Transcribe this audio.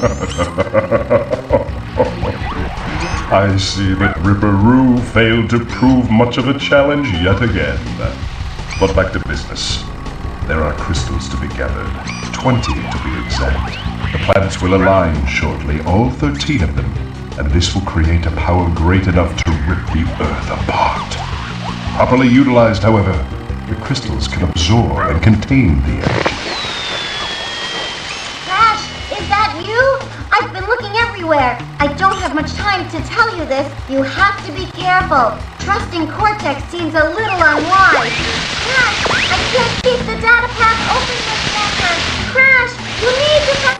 I see that Ripper Roo failed to prove much of a challenge yet again. But back to business. There are crystals to be gathered, 20 to be exact. The planets will align shortly, all 13 of them, and this will create a power great enough to rip the Earth apart. Properly utilized, however, the crystals can absorb and contain the energy. Looking everywhere. I don't have much time to tell you this. You have to be careful. Trusting Cortex seems a little unwise. Crash, I can't keep the data path open this. Crash, you need to...